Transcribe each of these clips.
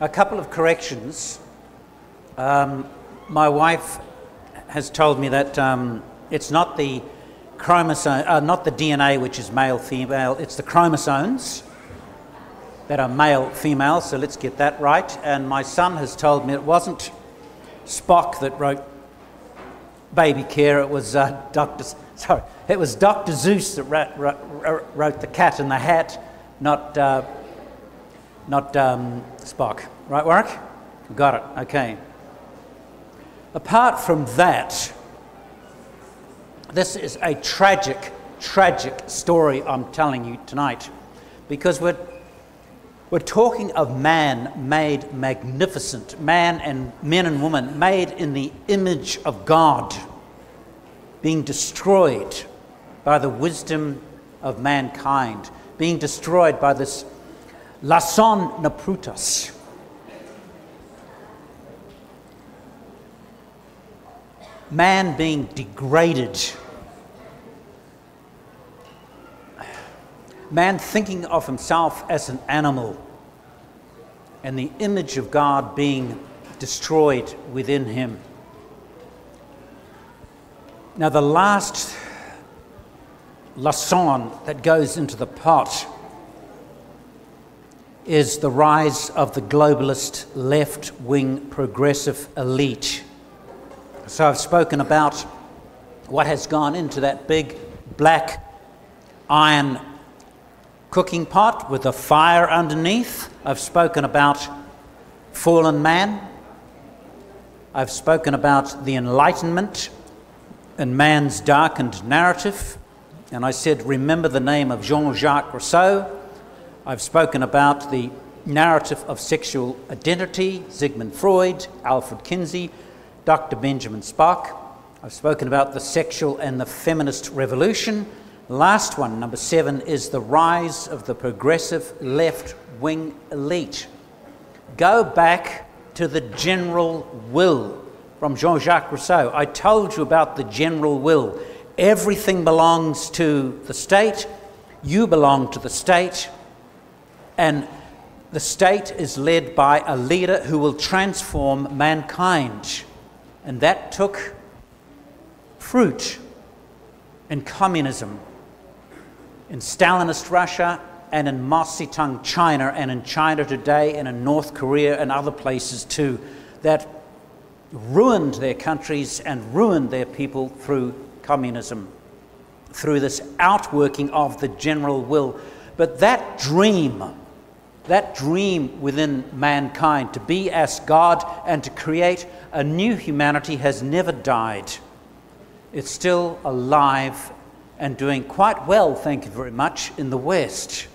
A couple of corrections. Um, my wife has told me that um, it's not the chromosome, uh, not the DNA which is male female, it's the chromosomes that are male female, so let's get that right. And my son has told me it wasn't Spock that wrote Baby Care, it was uh, Dr. Sorry, it was Dr. Seuss that wrote, wrote, wrote The Cat in the Hat, not, uh, not um, Spock. Right, Warwick? Got it, okay. Apart from that, this is a tragic, tragic story I'm telling you tonight because we're, we're talking of man made magnificent, man and men and women made in the image of God, being destroyed by the wisdom of mankind, being destroyed by this lason naprutas. Man being degraded man thinking of himself as an animal and the image of God being destroyed within him. Now, the last lason that goes into the pot is the rise of the globalist left wing progressive elite. So, I've spoken about what has gone into that big black iron cooking pot with a fire underneath. I've spoken about fallen man. I've spoken about the Enlightenment and man's darkened narrative. And I said, remember the name of Jean Jacques Rousseau. I've spoken about the narrative of sexual identity, Sigmund Freud, Alfred Kinsey, Dr. Benjamin Spock. I've spoken about the sexual and the feminist revolution. Last one, number seven, is the rise of the progressive left wing elite. Go back to the general will from Jean Jacques Rousseau. I told you about the general will. Everything belongs to the state, you belong to the state, and the state is led by a leader who will transform mankind. And that took fruit in communism in Stalinist Russia and in Mao Zedong China and in China today and in North Korea and other places too that ruined their countries and ruined their people through communism, through this outworking of the general will. But that dream, that dream within mankind to be as God and to create a new humanity has never died. It's still alive and doing quite well, thank you very much, in the West.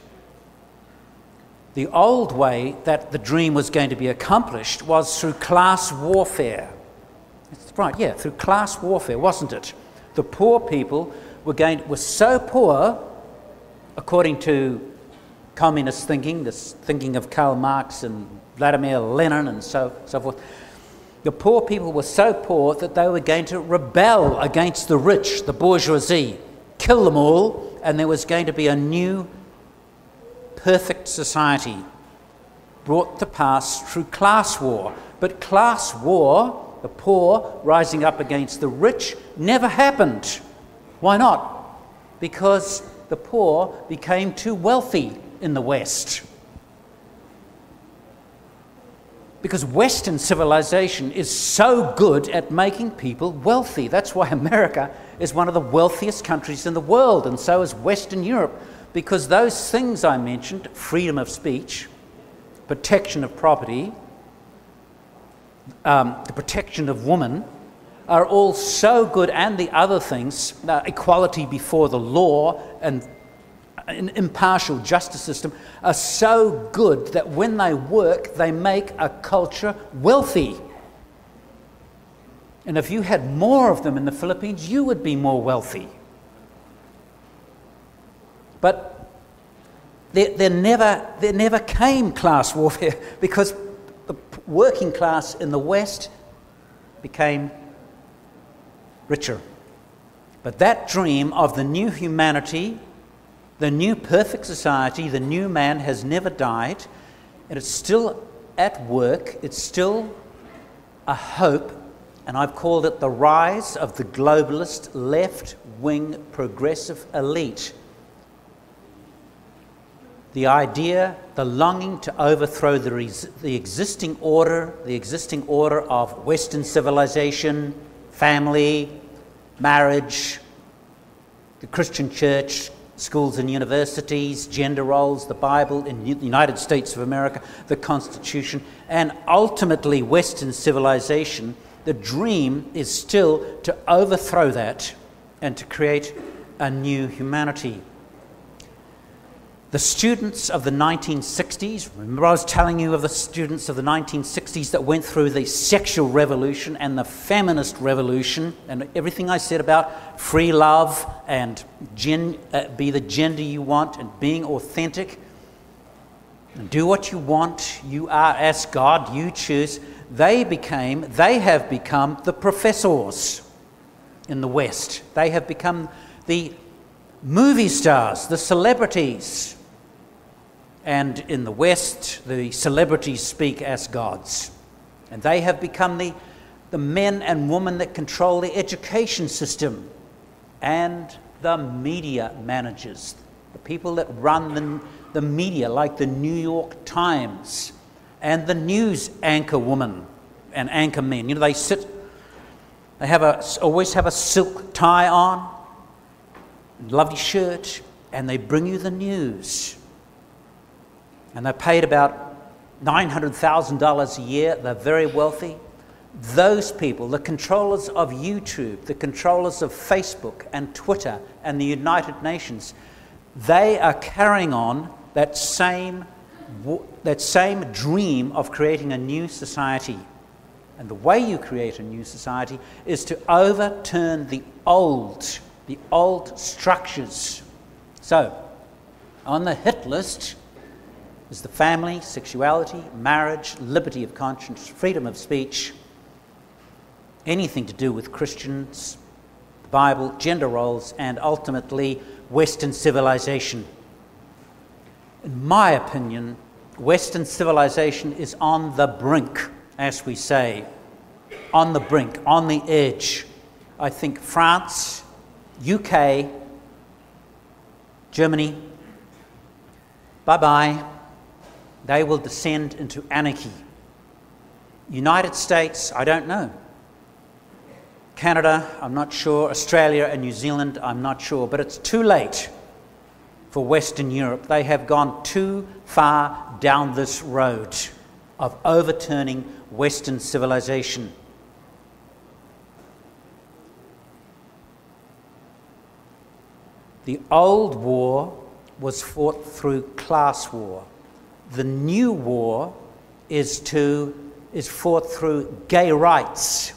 The old way that the dream was going to be accomplished was through class warfare. That's right, yeah, through class warfare, wasn't it? The poor people were, going, were so poor, according to communist thinking, this thinking of Karl Marx and Vladimir Lenin and so, so forth, the poor people were so poor that they were going to rebel against the rich, the bourgeoisie kill them all, and there was going to be a new, perfect society brought to pass through class war. But class war, the poor rising up against the rich, never happened. Why not? Because the poor became too wealthy in the West. Because Western civilization is so good at making people wealthy. That's why America is one of the wealthiest countries in the world, and so is Western Europe, because those things I mentioned freedom of speech, protection of property, um, the protection of women are all so good, and the other things, uh, equality before the law and an impartial justice system, are so good that when they work, they make a culture wealthy. And if you had more of them in the Philippines, you would be more wealthy. But there, there, never, there never came class warfare because the working class in the West became richer. But that dream of the new humanity, the new perfect society, the new man has never died, and it's still at work. It's still a hope, and I've called it the rise of the globalist left wing progressive elite. The idea, the longing to overthrow the, res- the existing order, the existing order of Western civilization, family, marriage, the Christian church, schools and universities, gender roles, the Bible in the United States of America, the Constitution, and ultimately Western civilization, the dream is still to overthrow that and to create a new humanity. The students of the 1960s, remember I was telling you of the students of the 1960s that went through the sexual revolution and the feminist revolution, and everything I said about free love and gen, uh, be the gender you want and being authentic and do what you want. You are as God, you choose. They became, they have become the professors in the West. They have become the movie stars, the celebrities and in the West, the celebrities speak as gods. And they have become the, the men and women that control the education system and the media managers, the people that run the, the media, like the New York Times and the news anchor woman and anchor men. You know, they sit, they have a, always have a silk tie on, lovely shirt, and they bring you the news and they're paid about $900,000 a year. They're very wealthy. Those people, the controllers of YouTube, the controllers of Facebook and Twitter and the United Nations, they are carrying on that same, that same dream of creating a new society. And the way you create a new society is to overturn the old, the old structures. So, on the hit list, is the family, sexuality, marriage, liberty of conscience, freedom of speech, anything to do with Christians, the Bible, gender roles, and ultimately Western civilization. In my opinion, Western civilization is on the brink, as we say, on the brink, on the edge. I think France, UK, Germany, bye bye they will descend into anarchy. United States, I don't know. Canada, I'm not sure. Australia and New Zealand, I'm not sure. But it's too late for Western Europe. They have gone too far down this road of overturning Western civilization. The old war was fought through class war. The new war is, to, is fought through gay rights.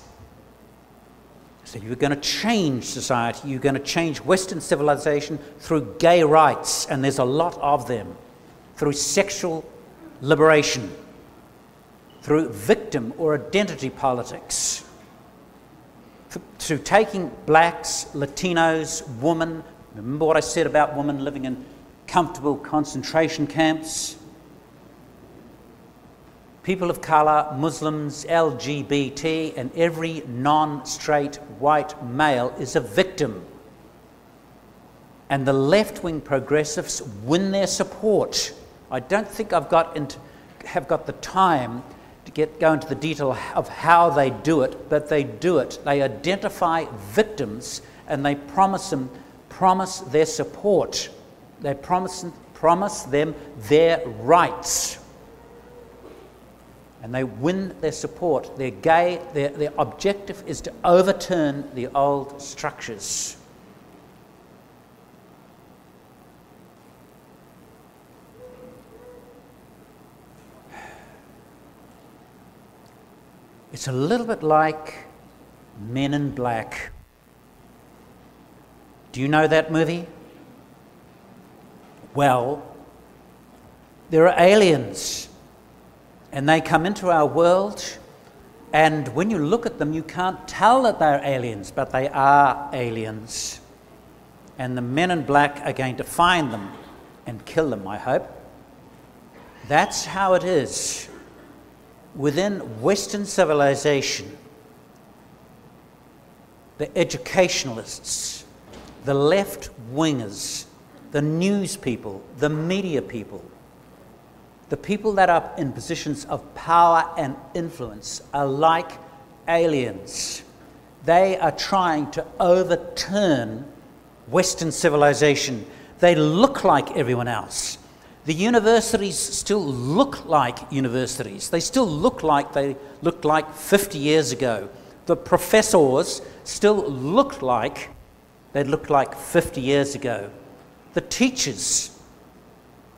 So you're going to change society, you're going to change Western civilization through gay rights, and there's a lot of them, through sexual liberation, through victim or identity politics, through taking blacks, Latinos, women. Remember what I said about women living in comfortable concentration camps? People of colour, Muslims, LGBT, and every non straight white male is a victim. And the left wing progressives win their support. I don't think I've got into, have got the time to get, go into the detail of how they do it, but they do it. They identify victims and they promise them promise their support. They promise, promise them their rights and they win their support. Their, gay, their, their objective is to overturn the old structures. It's a little bit like Men in Black. Do you know that movie? Well, there are aliens and they come into our world, and when you look at them, you can't tell that they're aliens, but they are aliens. And the men in black are going to find them and kill them, I hope. That's how it is. within Western civilization, the educationalists, the left wingers, the news people, the media people, the people that are in positions of power and influence are like aliens. They are trying to overturn Western civilization. They look like everyone else. The universities still look like universities. They still look like they looked like 50 years ago. The professors still look like they looked like 50 years ago. The teachers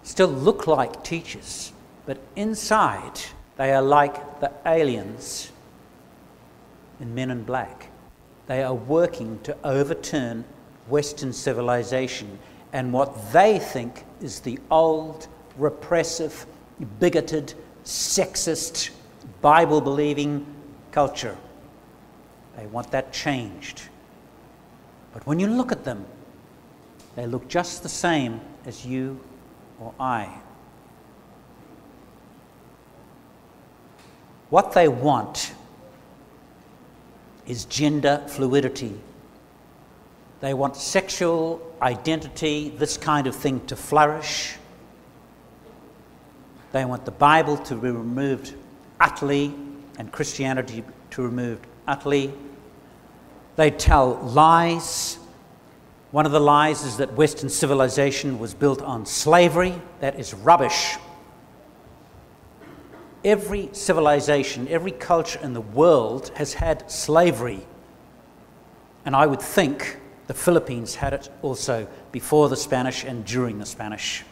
still look like teachers, but inside they are like the aliens in Men in Black. They are working to overturn Western civilization and what they think is the old, repressive, bigoted, sexist, Bible believing culture. They want that changed. But when you look at them, they look just the same as you or I. What they want is gender fluidity they want sexual identity, this kind of thing, to flourish. They want the Bible to be removed utterly and Christianity to be removed utterly. They tell lies. One of the lies is that Western civilization was built on slavery. That is rubbish. Every civilization, every culture in the world has had slavery. And I would think the Philippines had it also before the Spanish and during the Spanish.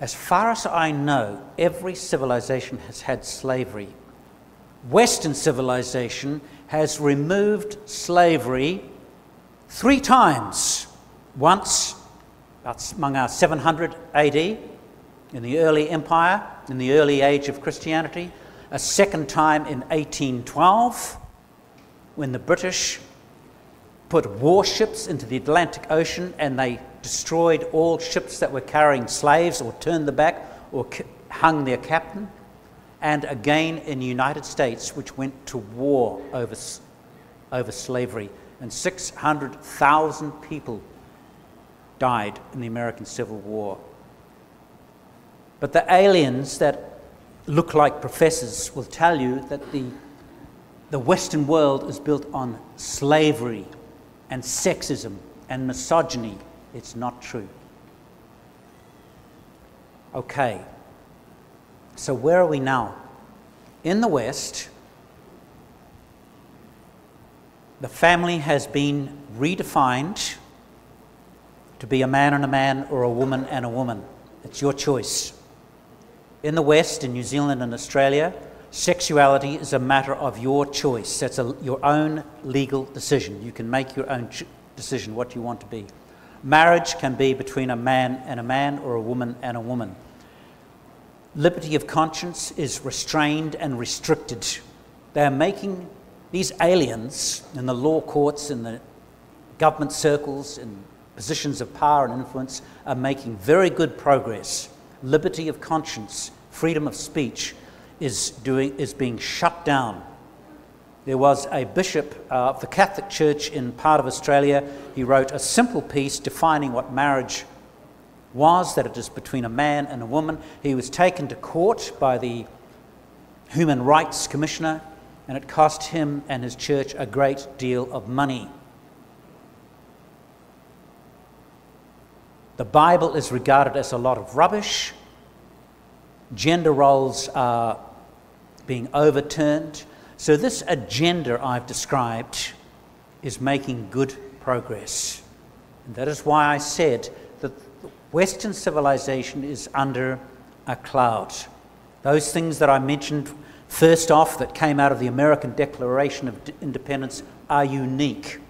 As far as I know, every civilization has had slavery. Western civilization has removed slavery three times. Once, that's among our 700 AD, in the early empire, in the early age of Christianity. A second time in 1812 when the British put warships into the Atlantic Ocean and they destroyed all ships that were carrying slaves or turned the back or hung their captain. And again in the United States, which went to war over, over slavery. And 600,000 people died in the American Civil War. But the aliens that look like professors will tell you that the the Western world is built on slavery and sexism and misogyny. It's not true. Okay, so where are we now? In the West, the family has been redefined to be a man and a man or a woman and a woman. It's your choice. In the West, in New Zealand and Australia, Sexuality is a matter of your choice. That's a, your own legal decision. You can make your own ch- decision what you want to be. Marriage can be between a man and a man or a woman and a woman. Liberty of conscience is restrained and restricted. They are making these aliens in the law courts, in the government circles, in positions of power and influence, are making very good progress. Liberty of conscience, freedom of speech is, doing, is being shut down. There was a bishop of the Catholic Church in part of Australia. He wrote a simple piece defining what marriage was that it is between a man and a woman. He was taken to court by the Human Rights Commissioner, and it cost him and his church a great deal of money. The Bible is regarded as a lot of rubbish. Gender roles are being overturned. So, this agenda I've described is making good progress. And that is why I said Western civilization is under a cloud. Those things that I mentioned first off that came out of the American Declaration of Independence are unique.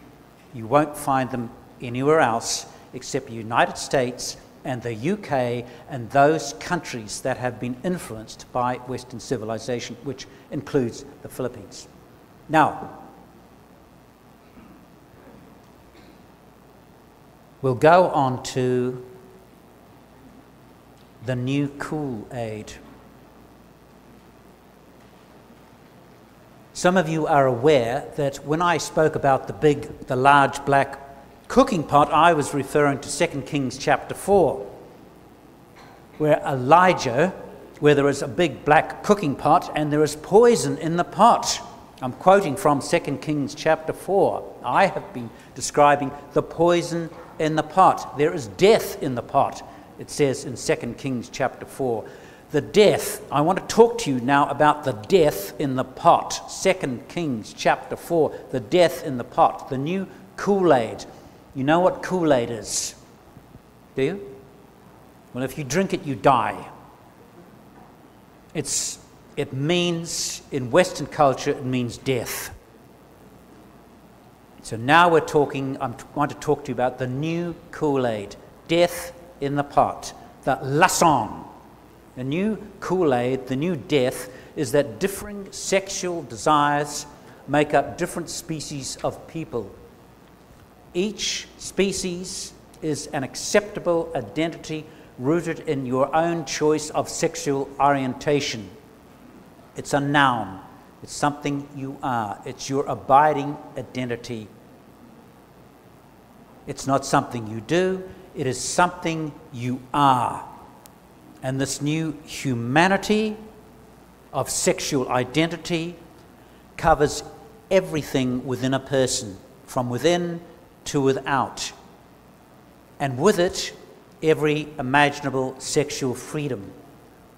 You won't find them anywhere else except the United States and the UK and those countries that have been influenced by Western civilization, which includes the Philippines. Now, we'll go on to the new Kool Aid. Some of you are aware that when I spoke about the big, the large black cooking pot, I was referring to 2 Kings chapter 4, where Elijah, where there is a big black cooking pot and there is poison in the pot. I'm quoting from 2 Kings chapter 4. I have been describing the poison in the pot. There is death in the pot it says in 2 Kings chapter 4. The death, I want to talk to you now about the death in the pot. 2 Kings chapter 4, the death in the pot, the new Kool Aid. You know what Kool Aid is? Do you? Well, if you drink it, you die. It's, it means, in Western culture, it means death. So now we're talking, I'm want to talk to you about the new Kool Aid, death in the pot, the lason. The new Kool Aid, the new death, is that differing sexual desires make up different species of people. Each species is an acceptable identity rooted in your own choice of sexual orientation. It's a noun, it's something you are, it's your abiding identity. It's not something you do, it is something you are. And this new humanity of sexual identity covers everything within a person, from within to without. And with it, every imaginable sexual freedom.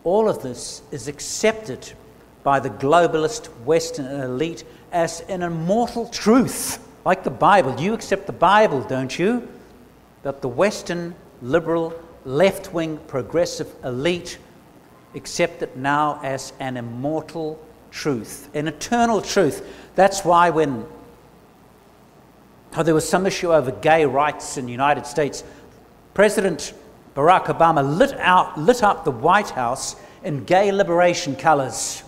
All of this is accepted by the globalist Western elite as an immortal truth, like the Bible. You accept the Bible, don't you? That the Western liberal left wing progressive elite accept it now as an immortal truth, an eternal truth. That's why when oh, there was some issue over gay rights in the United States, President Barack Obama lit, out, lit up the White House in gay liberation colors.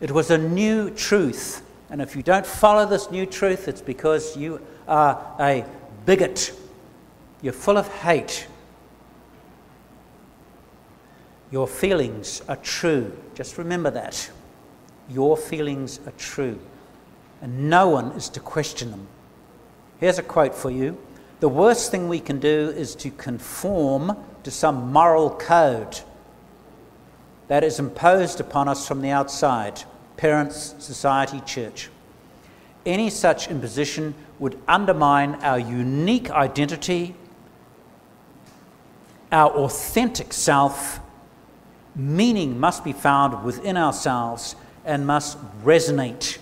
It was a new truth. And if you don't follow this new truth, it's because you are a bigot. You're full of hate. Your feelings are true. Just remember that. Your feelings are true. And no one is to question them. Here's a quote for you The worst thing we can do is to conform to some moral code that is imposed upon us from the outside parents, society, church. Any such imposition would undermine our unique identity, our authentic self, meaning must be found within ourselves and must resonate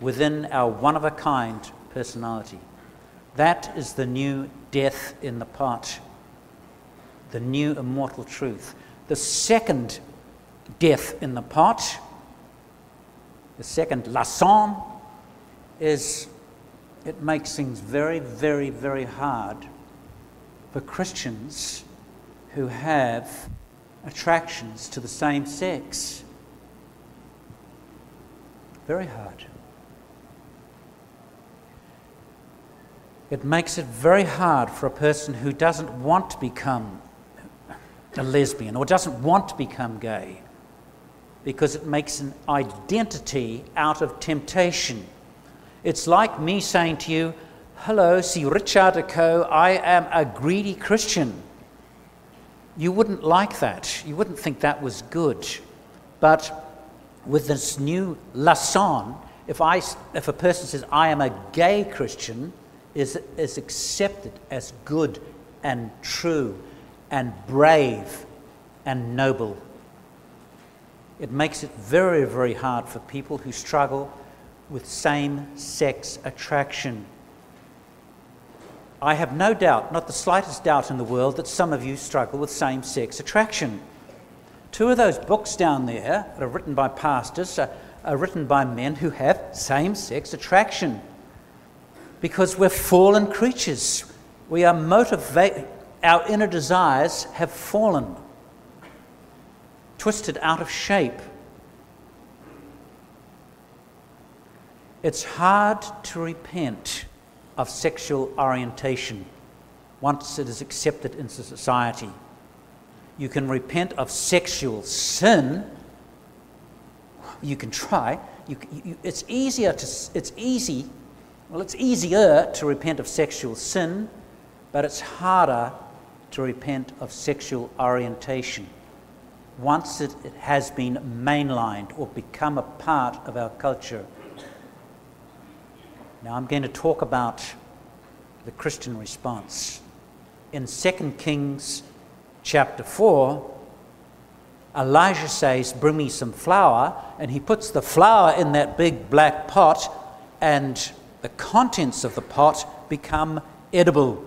within our one of a kind personality. That is the new death in the pot, the new immortal truth. The second death in the pot, the second lason, is it makes things very, very, very hard for Christians who have attractions to the same sex. Very hard. It makes it very hard for a person who doesn't want to become a lesbian or doesn't want to become gay because it makes an identity out of temptation. It's like me saying to you, Hello, see Richard Co. I am a greedy Christian you wouldn't like that. You wouldn't think that was good. But with this new lason, if, I, if a person says, I am a gay Christian, is, is accepted as good and true and brave and noble. It makes it very, very hard for people who struggle with same sex attraction. I have no doubt, not the slightest doubt in the world, that some of you struggle with same sex attraction. Two of those books down there that are written by pastors are, are written by men who have same sex attraction. Because we're fallen creatures. We are motivated, our inner desires have fallen, twisted out of shape. It's hard to repent of sexual orientation once it is accepted into society. You can repent of sexual sin. You can try. You, you, it's easier to, it's easy, well, it's easier to repent of sexual sin, but it's harder to repent of sexual orientation once it, it has been mainlined or become a part of our culture. Now, I'm going to talk about the Christian response. In 2 Kings chapter 4, Elijah says, Bring me some flour, and he puts the flour in that big black pot, and the contents of the pot become edible.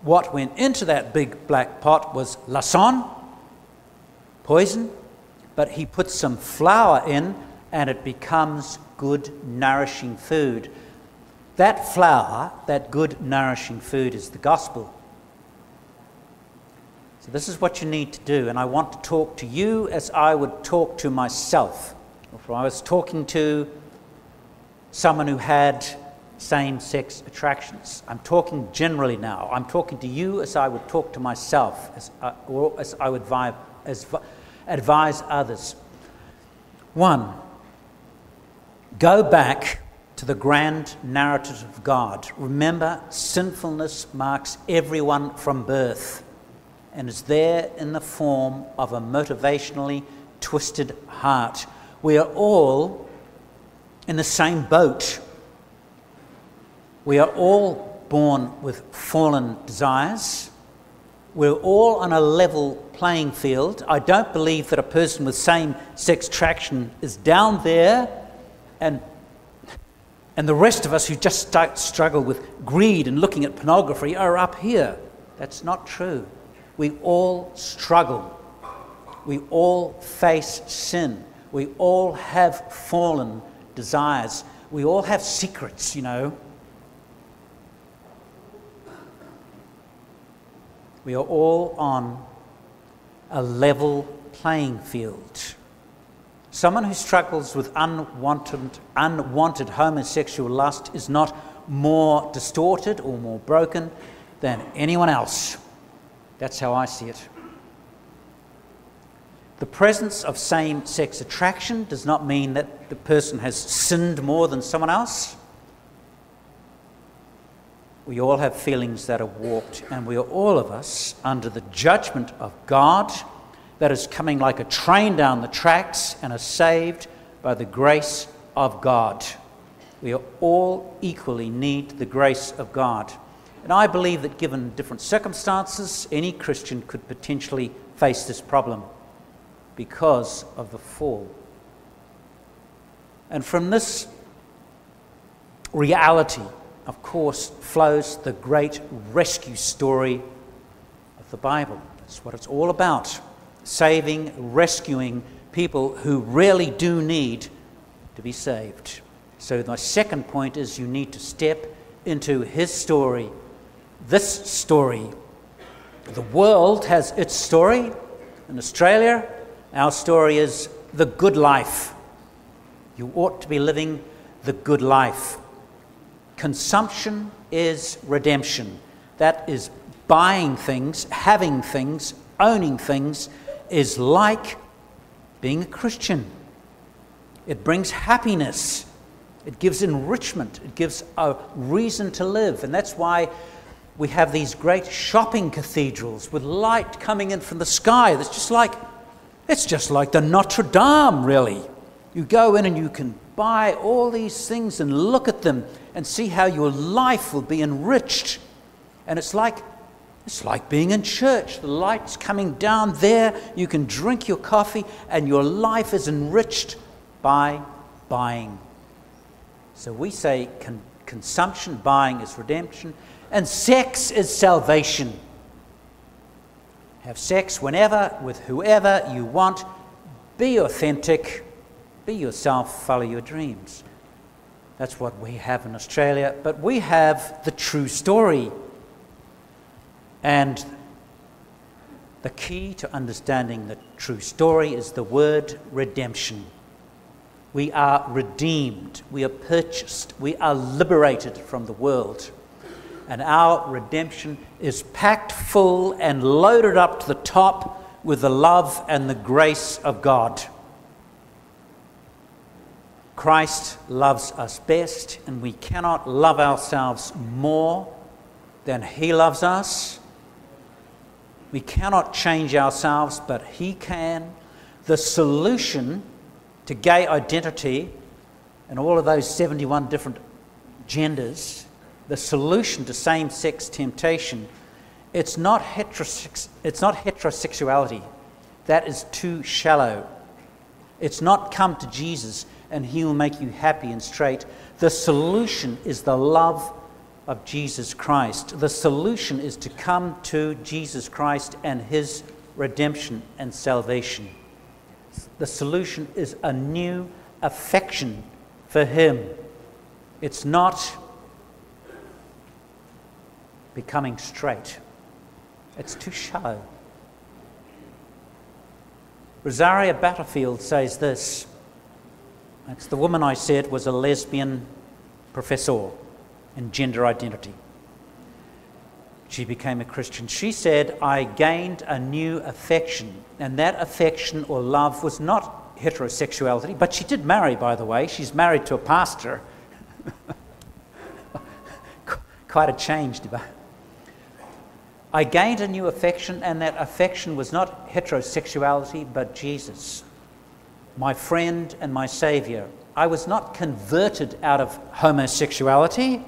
What went into that big black pot was lason, poison, but he puts some flour in, and it becomes good, nourishing food. That flour, that good, nourishing food, is the gospel. So, this is what you need to do. And I want to talk to you as I would talk to myself. If I was talking to someone who had same sex attractions, I'm talking generally now. I'm talking to you as I would talk to myself, as, uh, or as I would as, advise others. One, go back to the grand narrative of God. Remember, sinfulness marks everyone from birth and is there in the form of a motivationally twisted heart. We are all in the same boat. We are all born with fallen desires. We're all on a level playing field. I don't believe that a person with same sex attraction is down there and and the rest of us who just struggle with greed and looking at pornography are up here. That's not true. We all struggle. We all face sin. We all have fallen desires. We all have secrets, you know. We are all on a level playing field. Someone who struggles with unwanted, unwanted homosexual lust is not more distorted or more broken than anyone else. That's how I see it. The presence of same sex attraction does not mean that the person has sinned more than someone else. We all have feelings that are warped, and we are all of us under the judgment of God that is coming like a train down the tracks and are saved by the grace of God. We all equally need the grace of God. And I believe that given different circumstances, any Christian could potentially face this problem because of the fall. And from this reality, of course, flows the great rescue story of the Bible. That's what it's all about saving, rescuing people who really do need to be saved. So, my second point is you need to step into his story this story. The world has its story. In Australia, our story is the good life. You ought to be living the good life. Consumption is redemption. That is buying things, having things, owning things, is like being a Christian. It brings happiness, it gives enrichment, it gives a reason to live. And that's why we have these great shopping cathedrals with light coming in from the sky. That's just like, it's just like the Notre Dame, really. You go in and you can buy all these things and look at them and see how your life will be enriched. And it's like, it's like being in church. The light's coming down there. You can drink your coffee, and your life is enriched by buying. So we say con- consumption, buying is redemption. And sex is salvation. Have sex whenever, with whoever you want. Be authentic. Be yourself. Follow your dreams. That's what we have in Australia. But we have the true story. And the key to understanding the true story is the word redemption. We are redeemed, we are purchased, we are liberated from the world and our redemption is packed full and loaded up to the top with the love and the grace of God. Christ loves us best, and we cannot love ourselves more than He loves us. We cannot change ourselves, but He can. The solution to gay identity and all of those 71 different genders, the solution to same sex temptation, it's not, heterosex- it's not heterosexuality. That is too shallow. It's not come to Jesus and he will make you happy and straight. The solution is the love of Jesus Christ. The solution is to come to Jesus Christ and his redemption and salvation. The solution is a new affection for him. It's not becoming straight, it's too shallow. Rosaria Butterfield says this. It's the woman I said was a lesbian professor in gender identity. She became a Christian. She said, I gained a new affection, and that affection or love was not heterosexuality, but she did marry, by the way. She's married to a pastor. Quite a change, I gained a new affection, and that affection was not heterosexuality, but Jesus, my friend and my Savior. I was not converted out of homosexuality.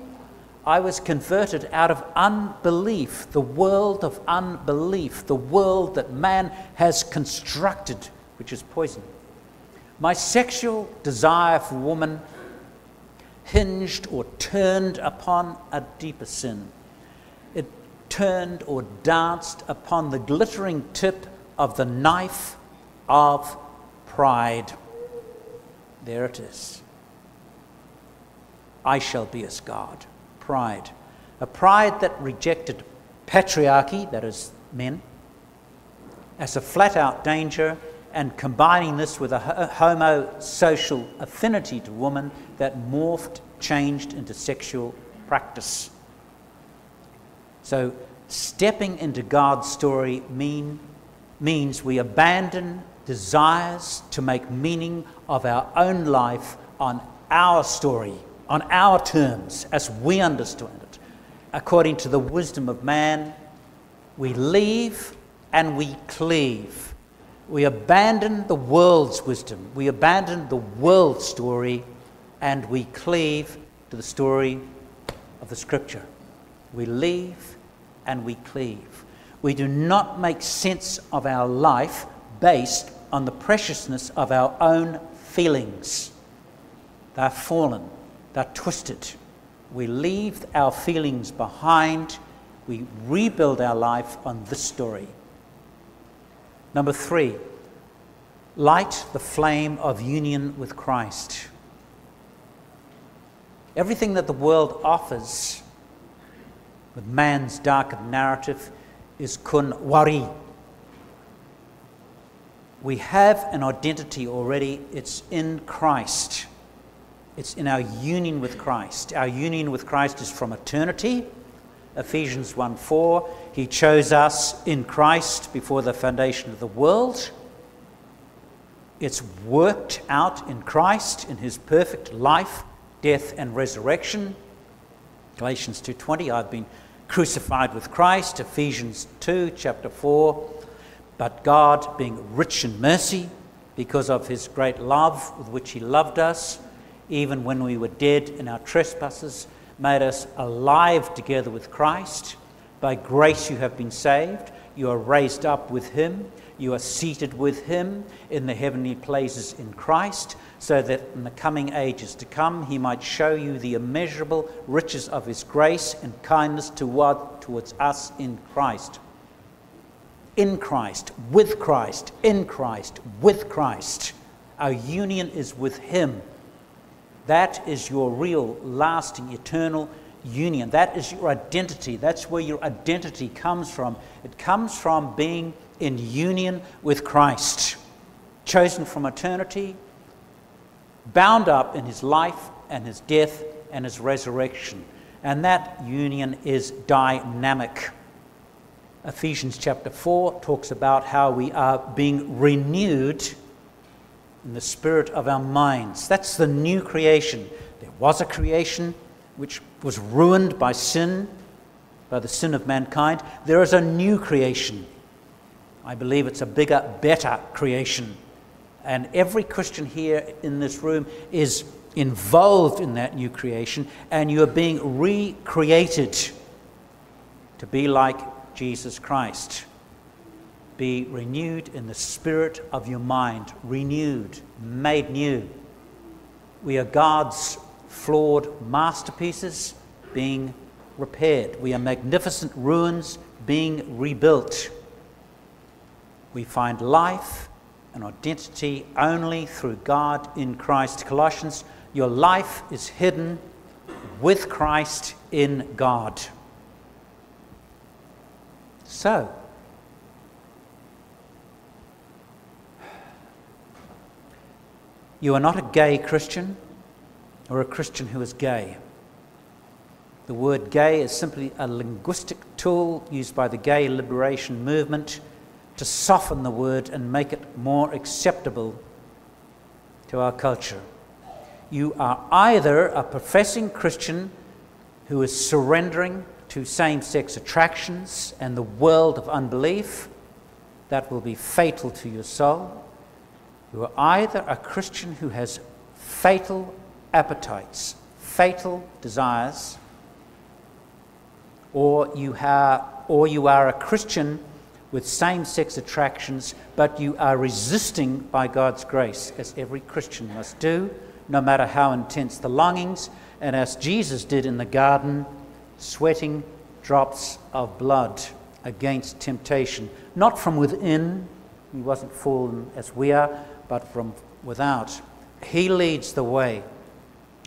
I was converted out of unbelief, the world of unbelief, the world that man has constructed, which is poison. My sexual desire for woman hinged or turned upon a deeper sin It turned or danced upon the glittering tip of the knife of pride. There it is. I shall be as God. Pride. A pride that rejected patriarchy, that is, men, as a flat out danger, and combining this with a homosocial affinity to woman that morphed, changed into sexual practice. So, stepping into God's story mean, means we abandon desires to make meaning of our own life on our story, on our terms, as we understand it. According to the wisdom of man, we leave and we cleave. We abandon the world's wisdom, we abandon the world's story, and we cleave to the story of the Scripture. We leave and we cleave. We do not make sense of our life based on the preciousness of our own feelings. They're fallen, they're twisted. We leave our feelings behind, we rebuild our life on this story. Number three, light the flame of union with Christ. Everything that the world offers with man's darkened narrative is kun wari. We have an identity already, it's in Christ. It's in our union with Christ. Our union with Christ is from eternity. Ephesians 1 4, He chose us in Christ before the foundation of the world. It's worked out in Christ in His perfect life, death, and resurrection. Galatians 2:20 I've been crucified with Christ, Ephesians 2, chapter 4. But God, being rich in mercy, because of his great love with which he loved us, even when we were dead in our trespasses, made us alive together with Christ. By grace you have been saved. You are raised up with him. You are seated with him in the heavenly places in Christ so that in the coming ages to come he might show you the immeasurable riches of his grace and kindness toward, towards us in Christ. In Christ, with Christ, in Christ, with Christ. Our union is with him. That is your real, lasting, eternal union. That is your identity. That's where your identity comes from. It comes from being in union with Christ, chosen from eternity bound up in his life and his death and his resurrection. And that union is dynamic. Ephesians chapter 4 talks about how we are being renewed in the spirit of our minds. That's the new creation. There was a creation which was ruined by sin, by the sin of mankind. There is a new creation. I believe it's a bigger, better creation. And every Christian here in this room is involved in that new creation, and you are being recreated to be like Jesus Christ. Be renewed in the spirit of your mind, renewed, made new. We are God's flawed masterpieces being repaired. We are magnificent ruins being rebuilt. We find life and identity only through God in Christ. Colossians, your life is hidden with Christ in God. So, you are not a gay Christian or a Christian who is gay. The word gay is simply a linguistic tool used by the gay liberation movement to soften the word and make it more acceptable to our culture. You are either a professing Christian who is surrendering to same sex attractions and the world of unbelief that will be fatal to your soul. You are either a Christian who has fatal appetites, fatal desires, or you, have, or you are a Christian with same sex attractions, but you are resisting by God's grace, as every Christian must do, no matter how intense the longings, and as Jesus did in the garden sweating drops of blood against temptation, not from within, he wasn't fallen as we are, but from without. He leads the way.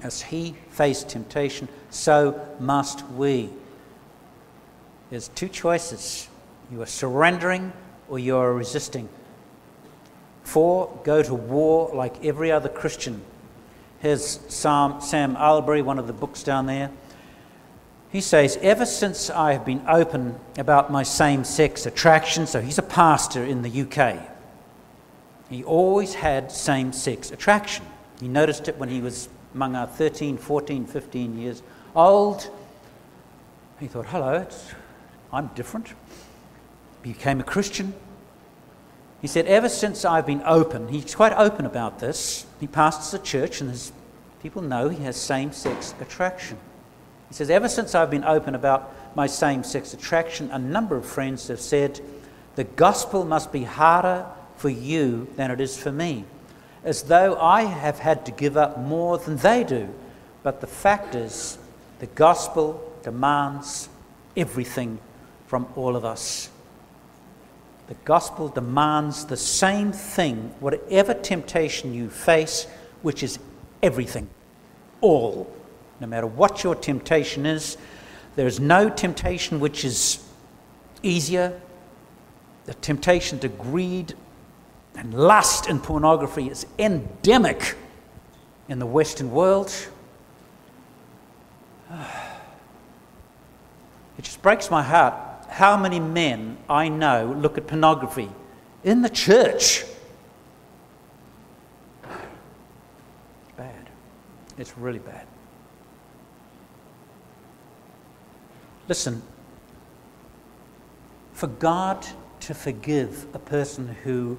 As he faced temptation, so must we. There's two choices you are surrendering or you are resisting. Four, go to war like every other Christian. Here's Sam, Sam Allberry, one of the books down there. He says, Ever since I have been open about my same sex attraction, so he's a pastor in the UK, he always had same sex attraction. He noticed it when he was among our 13, 14, 15 years old. He thought, Hello, I'm different. Became a Christian. He said, Ever since I've been open, he's quite open about this. He pastors a church, and his people know he has same sex attraction. He says, Ever since I've been open about my same sex attraction, a number of friends have said, The gospel must be harder for you than it is for me, as though I have had to give up more than they do. But the fact is, the gospel demands everything from all of us. The gospel demands the same thing, whatever temptation you face, which is everything, all no matter what your temptation is. There is no temptation which is easier. The temptation to greed and lust and pornography is endemic in the Western world. It just breaks my heart how many men I know look at pornography in the church. It's bad. It's really bad. Listen, for God to forgive a person who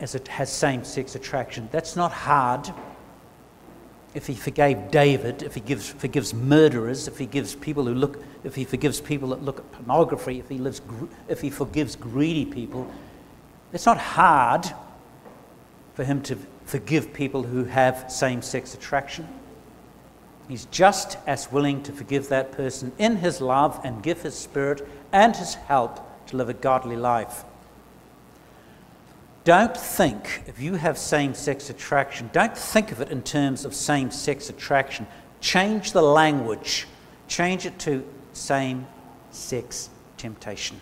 has same sex attraction, that's not hard. If he forgave David, if he gives, forgives murderers, if he gives people who look, if he forgives people that look at pornography, if he, lives, if he forgives greedy people, it's not hard for him to forgive people who have same sex attraction. He's just as willing to forgive that person in his love and give his spirit and his help to live a godly life. Don't think, if you have same sex attraction, don't think of it in terms of same sex attraction. Change the language, change it to same sex temptation.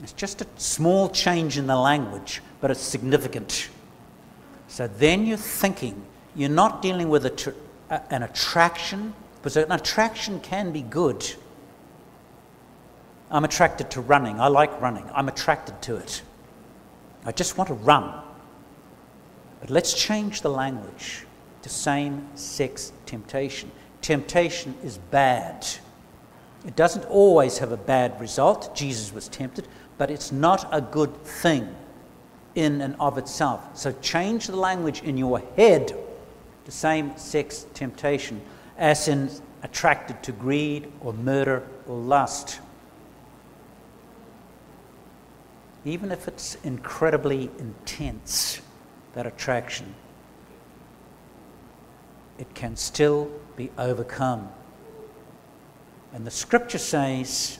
It's just a small change in the language, but it's significant. So then you're thinking, you're not dealing with a an attraction, because an attraction can be good. I'm attracted to running. I like running. I'm attracted to it. I just want to run. But let's change the language to same sex temptation. Temptation is bad. It doesn't always have a bad result. Jesus was tempted, but it's not a good thing in and of itself. So change the language in your head to same sex temptation, as in attracted to greed or murder or lust. Even if it's incredibly intense, that attraction, it can still be overcome. And the scripture says,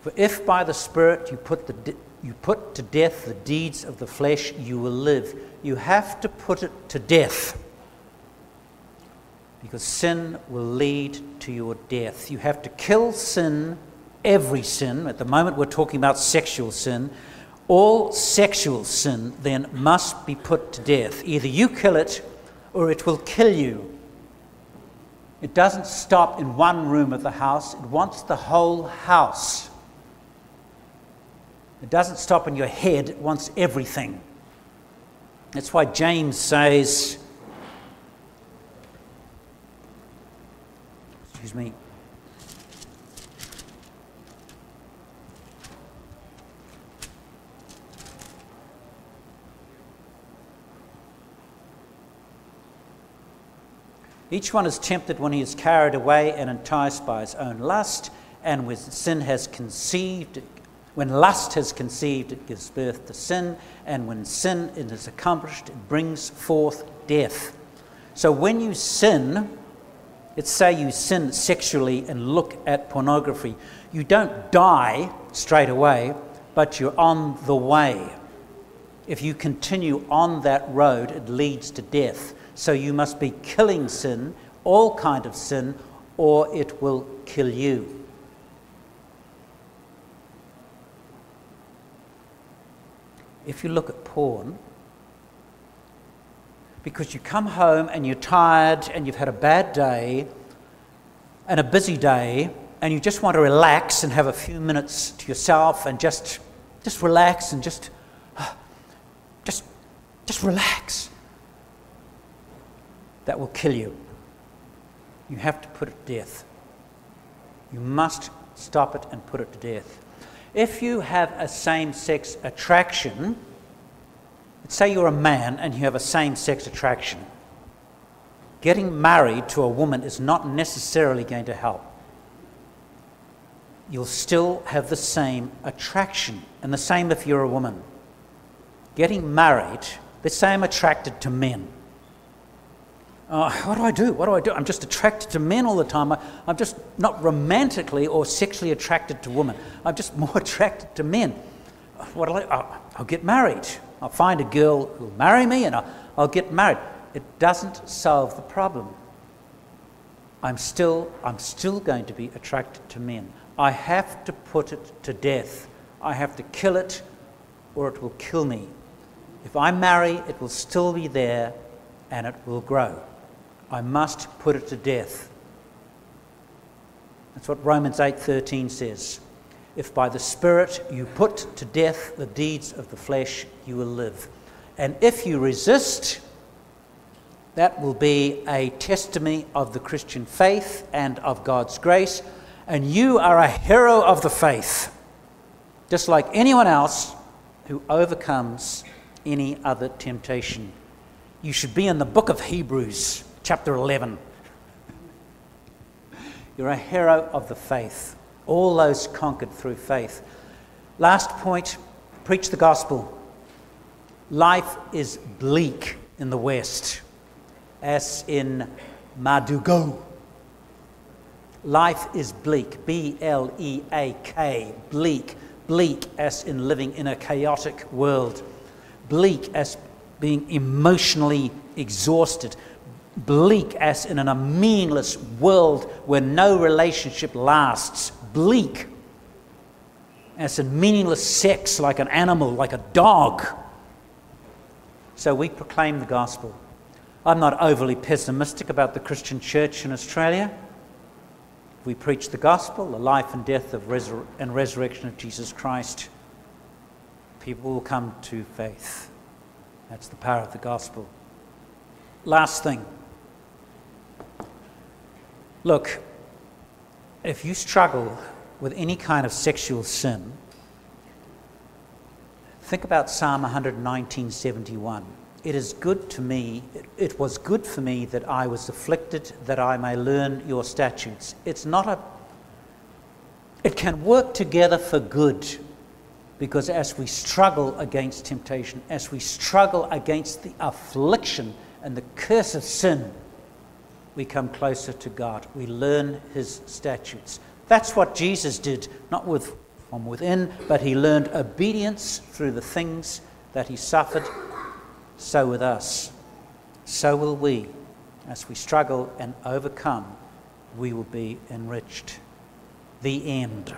For if by the Spirit you put, the, you put to death the deeds of the flesh, you will live. You have to put it to death. Because sin will lead to your death. You have to kill sin, every sin. At the moment, we're talking about sexual sin. All sexual sin then must be put to death. Either you kill it or it will kill you. It doesn't stop in one room of the house, it wants the whole house. It doesn't stop in your head, it wants everything. That's why James says, excuse me, Each one is tempted when he is carried away and enticed by his own lust, and when sin has conceived, when lust has conceived, it gives birth to sin, and when sin is accomplished, it brings forth death. So when you sin, let's say you sin sexually and look at pornography, you don't die straight away, but you're on the way. If you continue on that road, it leads to death. So you must be killing sin, all kind of sin, or it will kill you. If you look at porn, because you come home and you're tired and you've had a bad day and a busy day and you just want to relax and have a few minutes to yourself and just just relax and just just just relax that will kill you. You have to put it to death. You must stop it and put it to death. If you have a same sex attraction, let's say you're a man and you have a same sex attraction, getting married to a woman is not necessarily going to help. You'll still have the same attraction, and the same if you're a woman. Getting married, let's say I'm attracted to men uh, what do I do? What do I do? I'm just attracted to men all the time. I, am just not romantically or sexually attracted to women. I'm just more attracted to men. What I, I'll, I'll get married. I'll find a girl who'll marry me and I'll, I'll get married. It doesn't solve the problem. I'm still, I'm still going to be attracted to men. I have to put it to death. I have to kill it or it will kill me. If I marry, it will still be there and it will grow. I must put it to death. That's what Romans 8:13 says. If by the Spirit you put to death the deeds of the flesh, you will live. And if you resist, that will be a testimony of the Christian faith and of God's grace, and you are a hero of the faith, just like anyone else who overcomes any other temptation. You should be in the book of Hebrews chapter 11. You're a hero of the faith. All those conquered through faith. Last point preach the gospel. Life is bleak in the West, as in Madugo. Life is bleak, B L E A K, bleak, bleak as in living in a chaotic world, bleak as being emotionally exhausted, bleak as in a meaningless world where no relationship lasts, bleak as in meaningless sex like an animal, like a dog. So we proclaim the gospel. I'm not overly pessimistic about the Christian church in Australia. We preach the gospel, the life and death of resur- and resurrection of Jesus Christ. People will come to faith That's the power of the gospel. Last thing. Look, if you struggle with any kind of sexual sin, think about Psalm 119:71. It is good to me, it, it was good for me that I was afflicted, that I may learn your statutes. It's not a, it can work together for good because as we struggle against temptation, as we struggle against the affliction and the curse of sin, we come closer to God. We learn his statutes. That's what Jesus did, not with, from within, but he learned obedience through the things that he suffered. So with us. So will we. As we struggle and overcome, we will be enriched. The end.